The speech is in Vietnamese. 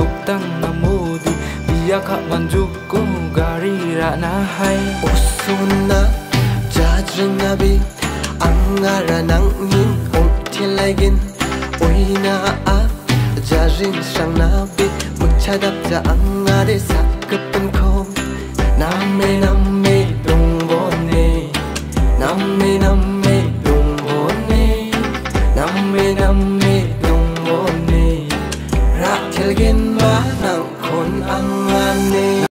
ngục tăng nam mô đi biya kha manju ko, gari ra na bi anh hai ra nắng nabi angara nang nin hong tilagin na a jajin sang na bi bước cha đập cha anh nabi muchadap ja angare sakapin khom namme namme dong bonne namme namme dong bonne namme namme 길 긴 마음 곤 안만이